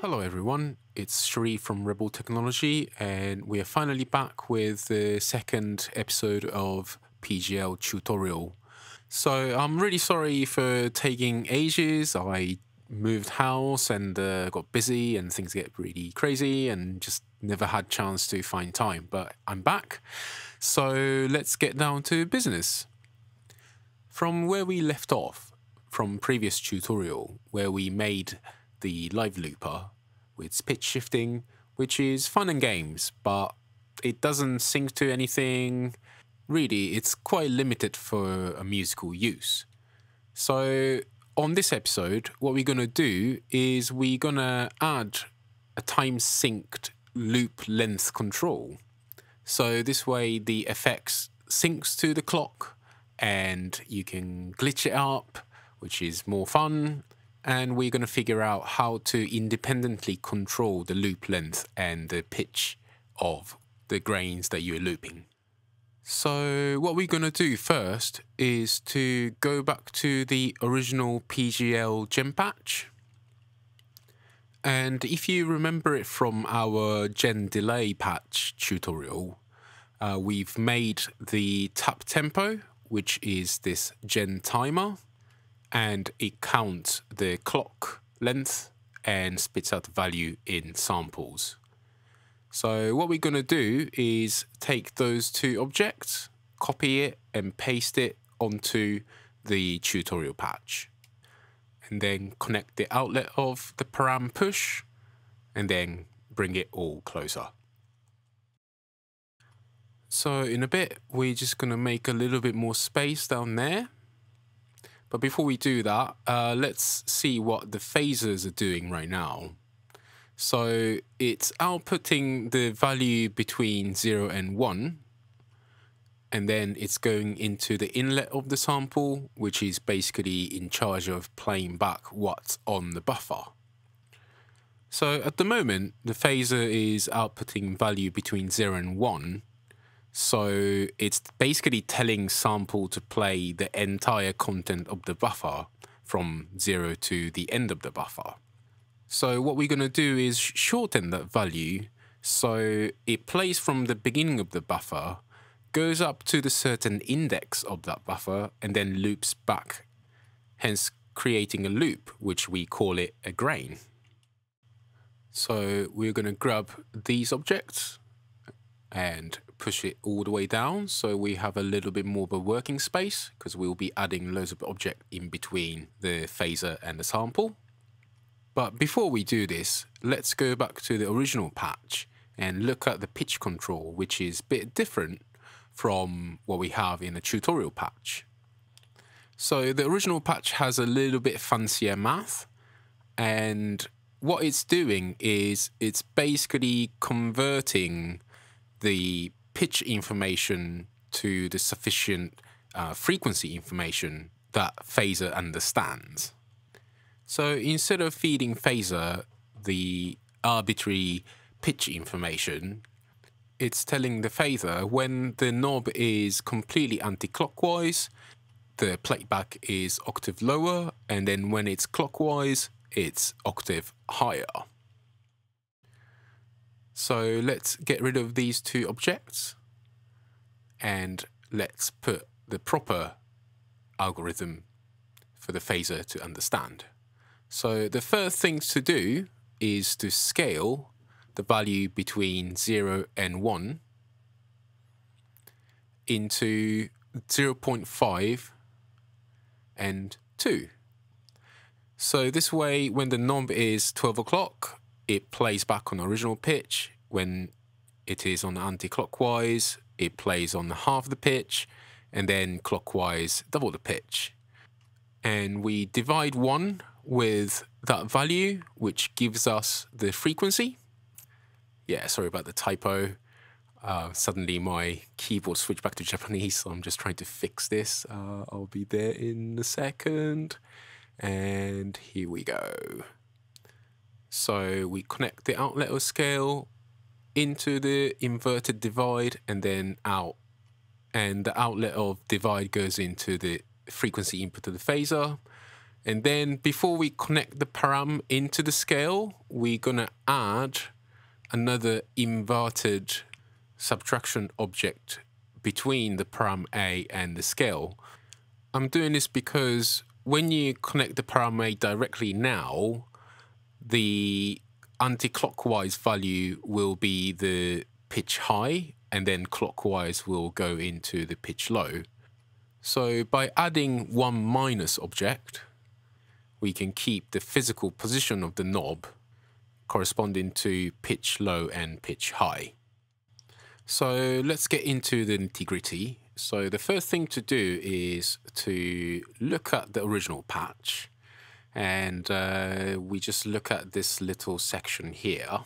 Hello everyone, it's Cherif from Rebel Technology and we are finally back with the second episode of PGL tutorial. So I'm really sorry for taking ages. I moved house and uh, got busy and things get really crazy and just never had chance to find time. But I'm back. So let's get down to business. From where we left off, from previous tutorial, where we made the live looper with pitch shifting, which is fun and games, but it doesn't sync to anything. Really, it's quite limited for a musical use. So on this episode, what we're going to do is we're going to add a time synced loop length control. So this way the effects syncs to the clock and you can glitch it up, which is more fun. And we're going to figure out how to independently control the loop length and the pitch of the grains that you're looping. So what we're going to do first is to go back to the original PGL gen patch. And if you remember it from our gen delay patch tutorial, uh, we've made the tap tempo, which is this gen timer, and it counts the clock length and spits out the value in samples. So what we're going to do is take those two objects, copy it and paste it onto the tutorial patch. And then connect the outlet of the param push and then bring it all closer. So in a bit, we're just going to make a little bit more space down there. But before we do that, uh, let's see what the phasers are doing right now. So it's outputting the value between 0 and 1. And then it's going into the inlet of the sample, which is basically in charge of playing back what's on the buffer. So at the moment, the phaser is outputting value between 0 and 1. So it's basically telling sample to play the entire content of the buffer from 0 to the end of the buffer. So what we're going to do is shorten that value so it plays from the beginning of the buffer, goes up to the certain index of that buffer, and then loops back, hence creating a loop, which we call it a grain. So we're going to grab these objects and push it all the way down so we have a little bit more of a working space because we'll be adding loads of object in between the phaser and the sample. But before we do this, let's go back to the original patch and look at the pitch control, which is a bit different from what we have in the tutorial patch. So the original patch has a little bit fancier math, and what it's doing is it's basically converting the pitch information to the sufficient uh, frequency information that phaser understands. So instead of feeding phaser the arbitrary pitch information, it's telling the phaser when the knob is completely anti-clockwise, the playback is octave lower, and then when it's clockwise, it's octave higher. So let's get rid of these two objects and let's put the proper algorithm for the phaser to understand. So the first thing to do is to scale the value between 0 and 1 into 0 0.5 and 2. So this way, when the knob is 12 o'clock, it plays back on the original pitch. When it is on anti-clockwise, it plays on half the pitch, and then clockwise, double the pitch. And we divide 1 with that value, which gives us the frequency. Yeah, sorry about the typo. Uh, suddenly my keyboard switched back to Japanese, so I'm just trying to fix this. Uh, I'll be there in a second. And here we go. So we connect the outlet of scale into the inverted divide and then out. And the outlet of divide goes into the frequency input of the phaser. And then before we connect the param into the scale, we're going to add another inverted subtraction object between the param A and the scale. I'm doing this because when you connect the param A directly now, the anti-clockwise value will be the pitch high and then clockwise will go into the pitch low. So by adding one minus object, we can keep the physical position of the knob corresponding to pitch low and pitch high. So let's get into the nitty gritty. So the first thing to do is to look at the original patch and uh, we just look at this little section here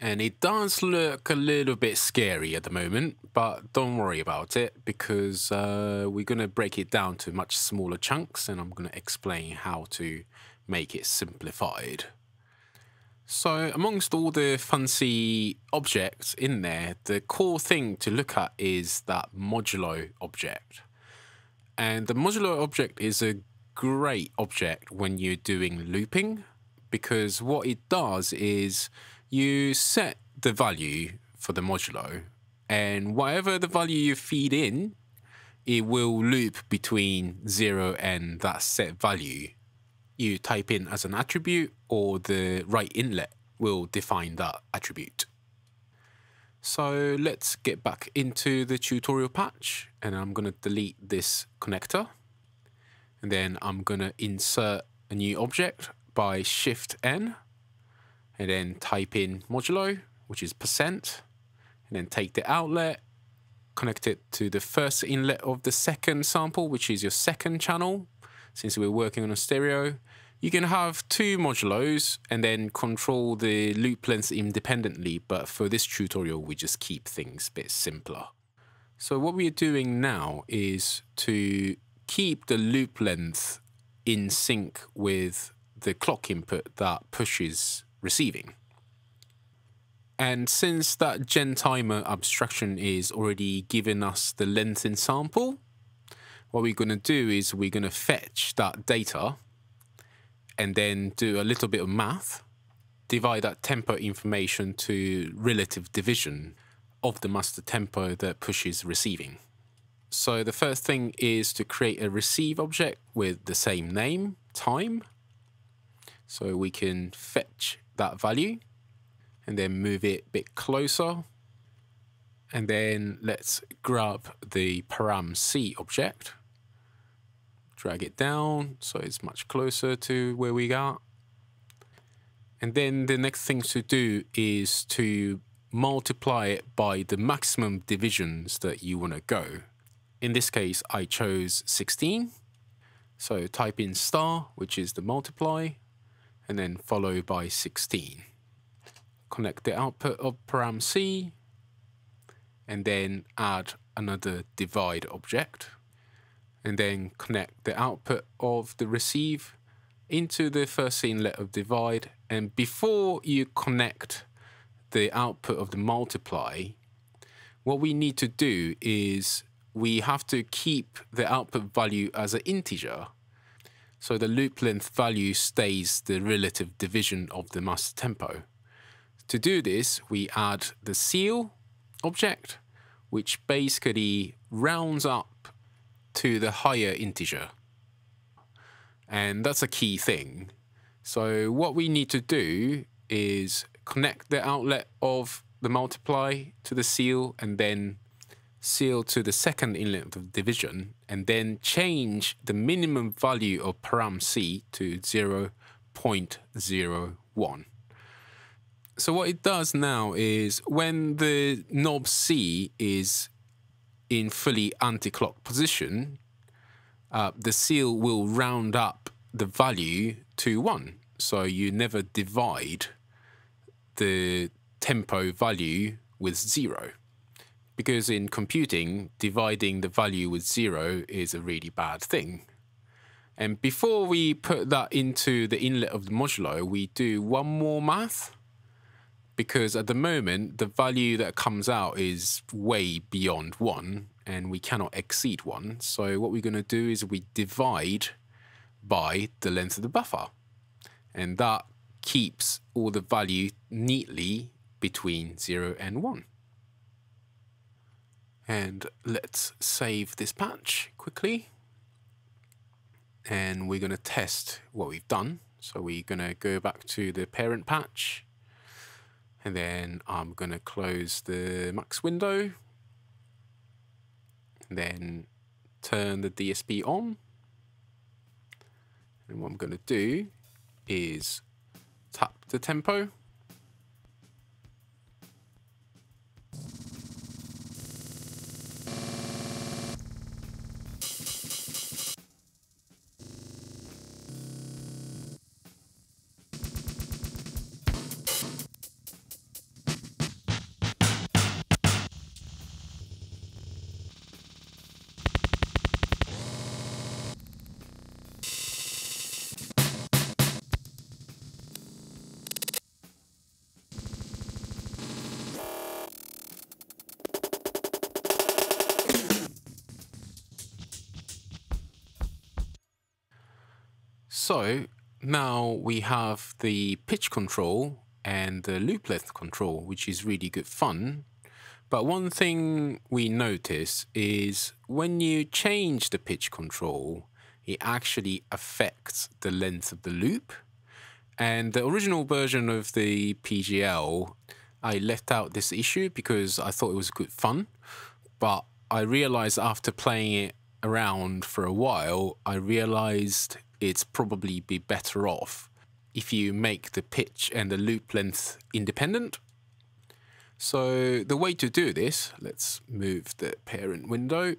and it does look a little bit scary at the moment, but don't worry about it because uh, we're going to break it down to much smaller chunks and I'm going to explain how to make it simplified. So amongst all the fancy objects in there, the core thing to look at is that modulo object. And the modulo object is a great object when you're doing looping because what it does is you set the value for the modulo, and whatever the value you feed in, it will loop between 0 and that set value. You type in as an attribute, or the right inlet will define that attribute. So let's get back into the tutorial patch, and I'm going to delete this connector. And then I'm going to insert a new object by Shift N and then type in modulo, which is percent, and then take the outlet, connect it to the first inlet of the second sample, which is your second channel. Since we're working on a stereo, you can have two modulos and then control the loop lengths independently, but for this tutorial, we just keep things a bit simpler. So what we're doing now is to keep the loop length in sync with the clock input that pushes receiving. And since that gen timer abstraction is already giving us the length in sample, what we're going to do is we're going to fetch that data and then do a little bit of math, divide that tempo information to relative division of the master tempo that pushes receiving. So the first thing is to create a receive object with the same name, time. So we can fetch that value and then move it a bit closer. And then let's grab the param C object, drag it down so it's much closer to where we got. And then the next thing to do is to multiply it by the maximum divisions that you want to go. In this case, I chose 16. So type in star, which is the multiply, and then follow by 16. Connect the output of param C and then add another divide object and then connect the output of the receive into the first inlet of divide and before you connect the output of the multiply what we need to do is we have to keep the output value as an integer so the loop length value stays the relative division of the master tempo. To do this, we add the ceil object, which basically rounds up to the higher integer. And that's a key thing. So what we need to do is connect the outlet of the multiply to the ceil and then ceil to the second inlet of division and then change the minimum value of param C to 0.01. So what it does now is when the knob C is in fully anti-clock position, uh, the ceil will round up the value to 1. So you never divide the tempo value with 0 because in computing, dividing the value with zero is a really bad thing. And before we put that into the inlet of the modulo, we do one more math because at the moment, the value that comes out is way beyond one. and we cannot exceed 1. So what we're going to do is we divide by the length of the buffer. And that keeps all the value neatly between 0 and 1. And let's save this patch quickly. And we're going to test what we've done. So we're going to go back to the parent patch. And then I'm going to close the Max window. Then turn the DSP on. And what I'm going to do is tap the tempo So now we have the pitch control and the loop length control, which is really good fun. But one thing we notice is when you change the pitch control, it actually affects the length of the loop. And the original version of the PGL, I left out this issue because I thought it was good fun. But I realized after playing it around for a while, I realized it's probably be better off if you make the pitch and the loop length independent. So the way to do this, let's move the parent window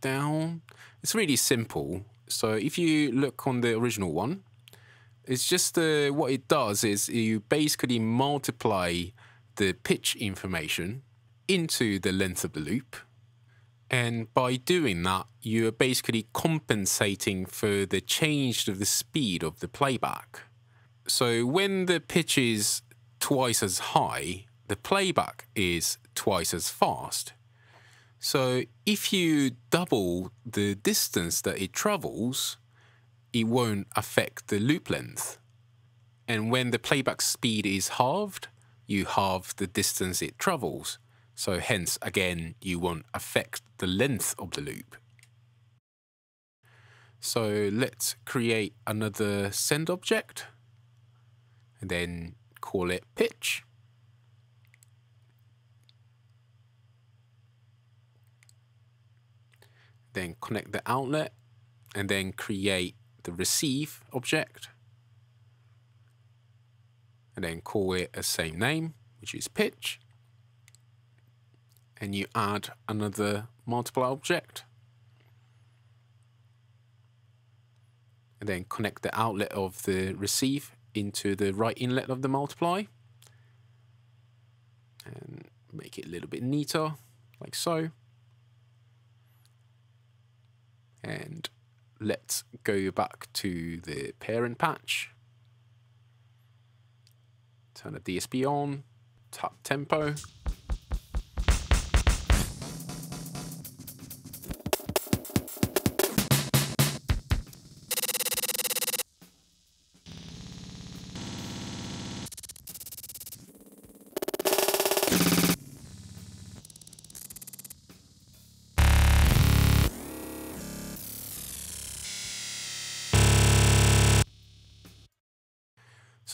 down. It's really simple. So if you look on the original one, it's just uh, what it does is you basically multiply the pitch information into the length of the loop and by doing that, you are basically compensating for the change of the speed of the playback. So when the pitch is twice as high, the playback is twice as fast. So if you double the distance that it travels, it won't affect the loop length. And when the playback speed is halved, you halve the distance it travels. So hence, again, you won't affect the length of the loop. So let's create another send object and then call it pitch. Then connect the outlet and then create the receive object and then call it a same name, which is pitch and you add another multiple object. And then connect the outlet of the receive into the right inlet of the multiply. And make it a little bit neater, like so. And let's go back to the parent patch. Turn the DSP on, tap tempo.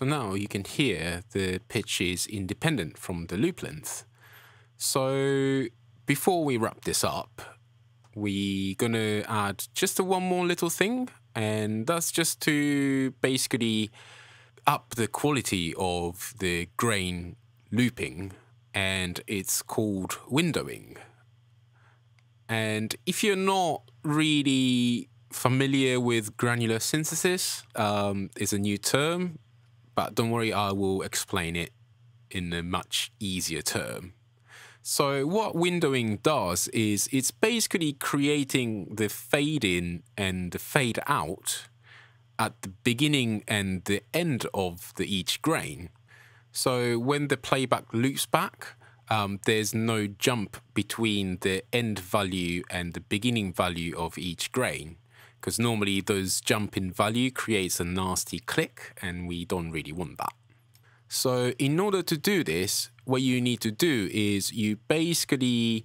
So now you can hear the pitch is independent from the loop length. So before we wrap this up, we're going to add just one more little thing, and that's just to basically up the quality of the grain looping, and it's called windowing. And if you're not really familiar with granular synthesis, um, is a new term. But don't worry, I will explain it in a much easier term. So what windowing does is it's basically creating the fade in and the fade out at the beginning and the end of the each grain. So when the playback loops back, um, there's no jump between the end value and the beginning value of each grain because normally those jump in value creates a nasty click and we don't really want that. So in order to do this, what you need to do is you basically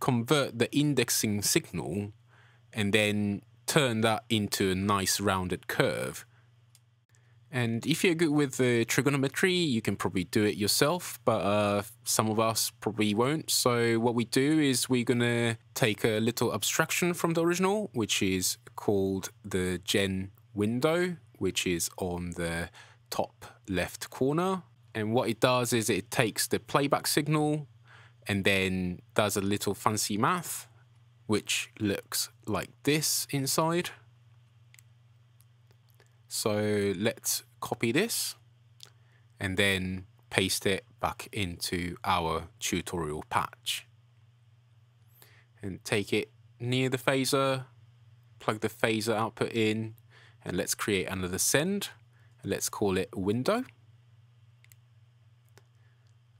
convert the indexing signal and then turn that into a nice rounded curve and if you're good with the trigonometry, you can probably do it yourself, but uh, some of us probably won't. So what we do is we're going to take a little abstraction from the original, which is called the gen window, which is on the top left corner. And what it does is it takes the playback signal and then does a little fancy math, which looks like this inside. So let's copy this and then paste it back into our tutorial patch. And take it near the phaser, plug the phaser output in, and let's create another send. Let's call it window.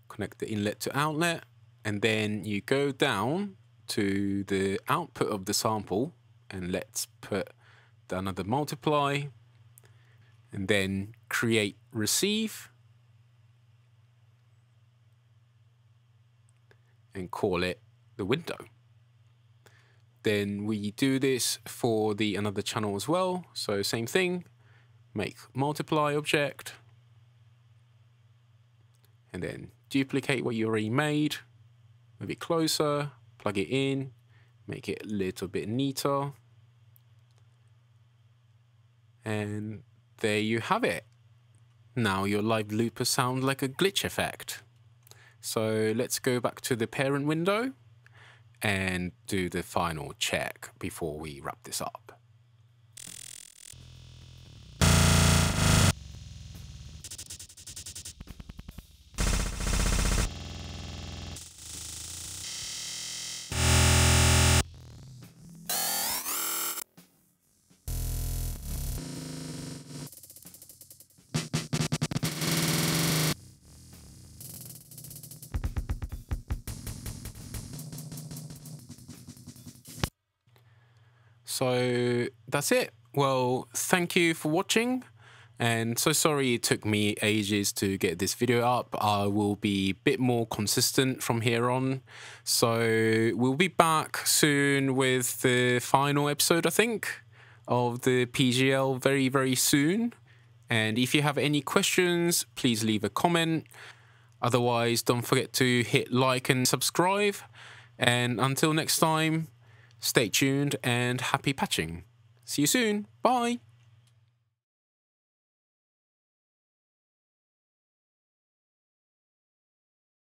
Connect the inlet to outlet, and then you go down to the output of the sample, and let's put another multiply and then create receive and call it the window. Then we do this for the another channel as well. So same thing, make multiply object and then duplicate what you already made, move it closer, plug it in, make it a little bit neater. And there you have it. Now your live looper sounds like a glitch effect. So let's go back to the parent window and do the final check before we wrap this up. So that's it. Well, thank you for watching. And so sorry it took me ages to get this video up. I will be a bit more consistent from here on. So we'll be back soon with the final episode, I think, of the PGL very, very soon. And if you have any questions, please leave a comment. Otherwise, don't forget to hit like and subscribe. And until next time, Stay tuned and happy patching. See you soon. Bye.